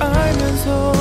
I'm as old.